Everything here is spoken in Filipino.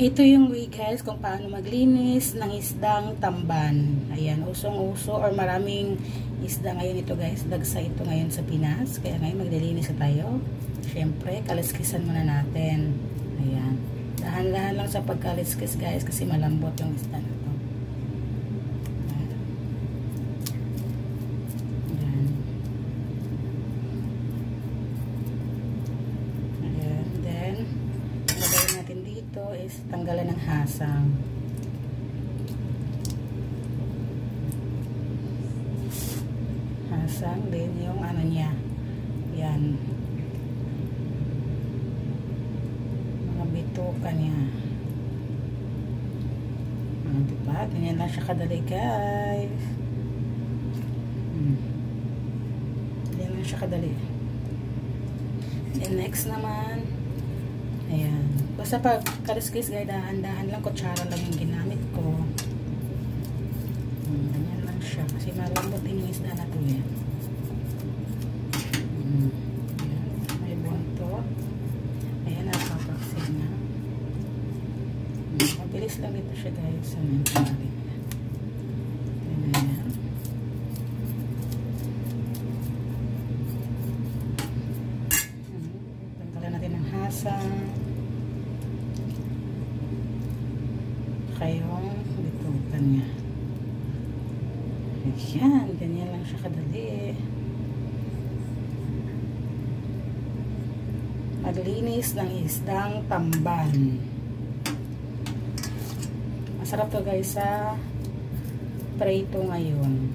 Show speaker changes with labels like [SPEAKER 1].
[SPEAKER 1] Ito yung way guys kung paano maglinis ng isdang tamban. Ayan, usong-uso or maraming isda ngayon ito guys. Dagsa ito ngayon sa Pinas. Kaya ngayon maglilinis na tayo. Siyempre, kaliskisan muna natin. Ayan. Dahan-dahan lang sa pagkaliskis guys kasi malambot yung isda na to. Ayan. Ayan. Then, gagawin natin dito is tanggalan ng hasang. Hasang din yung ano niya. Yan. Mga bituka niya. Ano diba? Ganyan lang siya kadali guys. Hmm. Ganyan lang siya kadali. And next naman, ayan. Basta pag kaliskis, guys, dahan-dahan lang, kutsara lang yung ginamit ko. Hmm, ganyan lang siya. Kasi malambot din yung isda na to yan. Hmm, ayan. May buntot. Ayan, napapaksin na. Hmm, mabilis lang dito siya guys. Sa nangyari. Ayan. Tanggalan natin ng hasang. Kayong bitukan niya. Ayan, ganyan lang siya kadali. Maglinis ng isdang tamban. Masarap to guys sa prito ngayon.